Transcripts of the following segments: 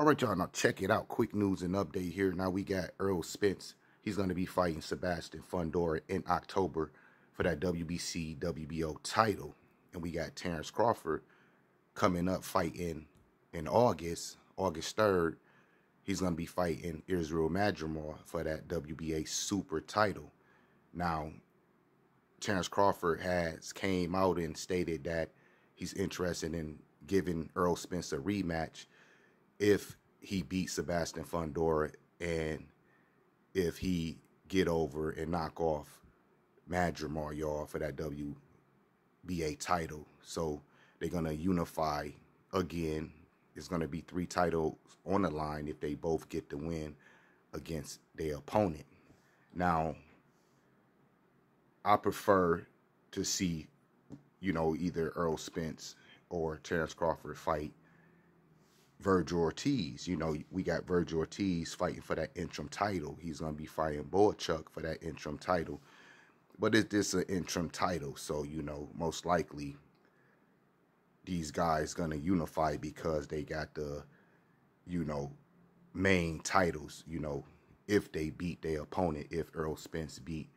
All right, y'all. Now check it out. Quick news and update here. Now we got Errol Spence. He's going to be fighting Sebastian Fundora in October for that WBC WBO title. And we got Terence Crawford coming up fighting in August, August 3rd. He's going to be fighting Israil Madrimov for that WBA super title. Now, Terence Crawford has came out and stated that he's interested in giving Errol Spence a rematch if he beats Sebastian Fundora and if he get over and knock off Madrimov, y'all, for that WBA title. So they're going to unify again. It's going to be three titles on the line if they both get the win against their opponent. Now, I prefer to see, you know, either Errol Spence or Terence Crawford fight Vergil Ortiz. You know, we got Vergil Ortiz fighting for that interim title. He's going to be fighting Bohachuk for that interim title. But is this an interim title? So, you know, most likely these guys going to unify because they got the, you know, main titles, you know, if they beat their opponent, if Errol Spence beat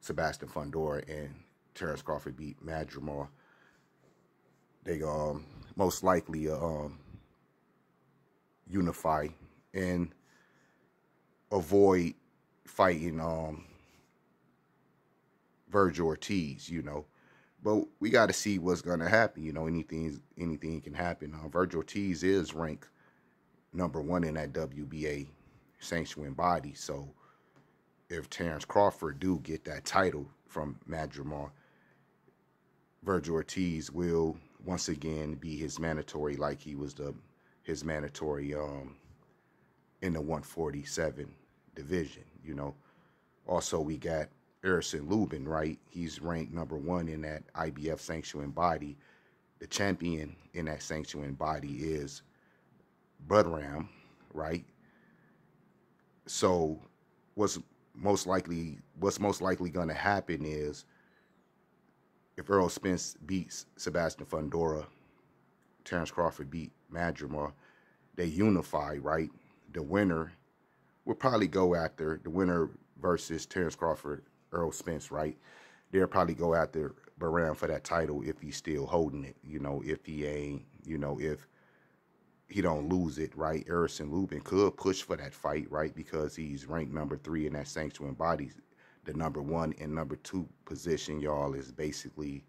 Sebastian Fundora and Terence Crawford beat Madrimov, they um most likely uh, um unify and avoid fighting um Vergil Ortiz, you know. But we got to see what's going to happen. You know, anything anything can happen. Uh, Vergil Ortiz is ranked number one in that WBA sanctioning body. So if Terence Crawford do get that title from Madrimov, Vergil Ortiz will once again be his mandatory like he was the his mandatory um, in the 147 division, you know. Also, we got Erickson Lubin, right? He's ranked number one in that IBF sanctioning body. The champion in that sanctioning body is Budram, right? So, what's most likely what's most likely going to happen is if Errol Spence beats Sebastian Fundora, Terence Crawford beat Madrimov, they unify, right? The winner will probably go after the winner versus Terence Crawford, Errol Spence, right? They'll probably go after Baran for that title if he's still holding it, you know, if he ain't, you know, if he don't lose it, right? Erickson Lubin could push for that fight, right? Because he's ranked number three in that sanctuary body. The number one and number two position, y'all, is basically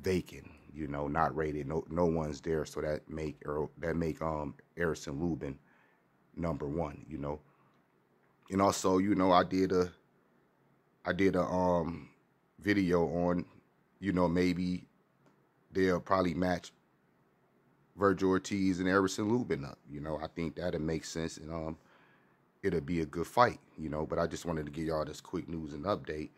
vacant. You know, not rated. No, no one's there. So that make or that make um Erickson Lubin number one. You know, and also, you know, I did a I did a um video on, you know, maybe they'll probably match Vergil Ortiz and Erickson Lubin up. You know, I think that'll make sense and um it'll be a good fight, you know. But I just wanted to give y'all this quick news and update.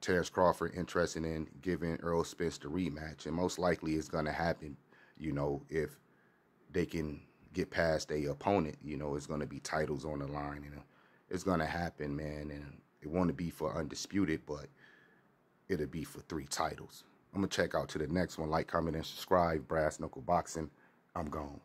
Terence Crawford interested in giving Errol Spence the rematch, and most likely it's gonna happen, you know, if they can get past a opponent, you know, it's gonna be titles on the line, and it's gonna happen, man. And it won't be for undisputed, but it'll be for three titles. I'm going to check out to the next one. Like, comment, and subscribe. Brass Knuckle Boxing. I'm gone.